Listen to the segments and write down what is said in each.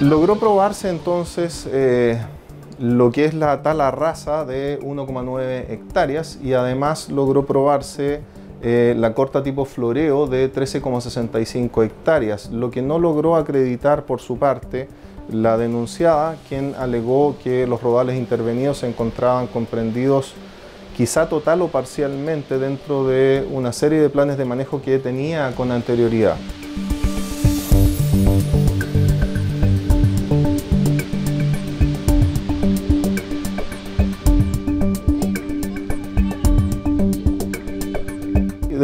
Logró probarse entonces eh, lo que es la tala rasa de 1,9 hectáreas y además logró probarse eh, la corta tipo floreo de 13,65 hectáreas, lo que no logró acreditar por su parte la denunciada, quien alegó que los rodales intervenidos se encontraban comprendidos quizá total o parcialmente dentro de una serie de planes de manejo que tenía con anterioridad.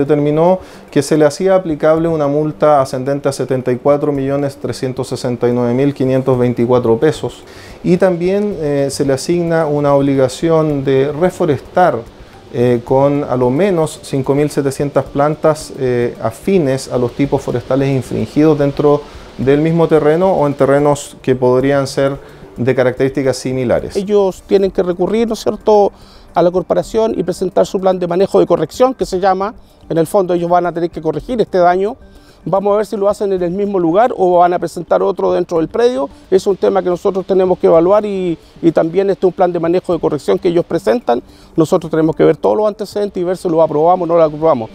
determinó que se le hacía aplicable una multa ascendente a 74.369.524 pesos y también eh, se le asigna una obligación de reforestar eh, con a lo menos 5.700 plantas eh, afines a los tipos forestales infringidos dentro del mismo terreno o en terrenos que podrían ser de características similares. Ellos tienen que recurrir, ¿no es cierto?, a la corporación y presentar su plan de manejo de corrección, que se llama, en el fondo ellos van a tener que corregir este daño. Vamos a ver si lo hacen en el mismo lugar o van a presentar otro dentro del predio. Es un tema que nosotros tenemos que evaluar y, también este es un plan de manejo de corrección que ellos presentan. Nosotros tenemos que ver todos los antecedentes y ver si lo aprobamos o no lo aprobamos.